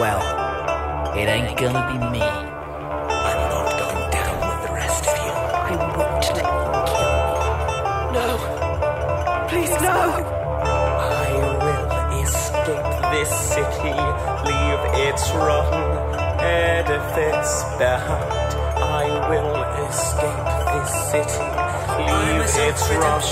Well, it ain't gonna be me. I'm not going down with the rest of you. I won't let you kill me. No. Please, no. I will escape this city, leave its rotten edifice behind. I will escape this city, leave its rotten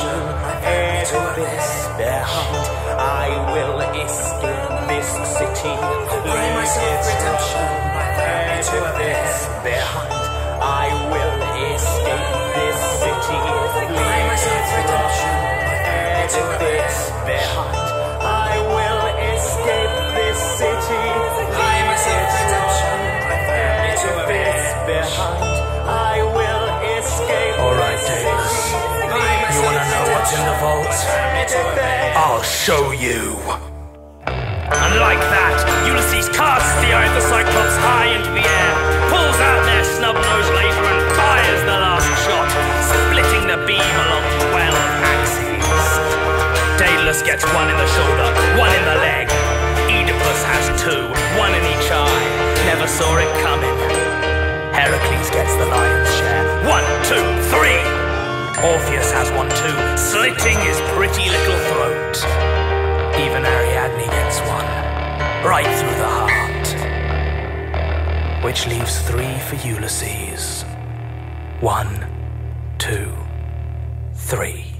what's in the vault? I'll show you. And like that, Ulysses casts the eye of the Cyclops high into the air, pulls out their snub-nosed laser and fires the last shot, splitting the beam along 12 axes. Daedalus gets one in the shoulder, one in the leg. Oedipus has two, one in each eye. Never saw it coming. Heracles gets the lion's share. One, two, three! Orpheus has one too, slitting his pretty little throat. Even Ariadne gets one, right through the heart. Which leaves three for Ulysses. One, two, three.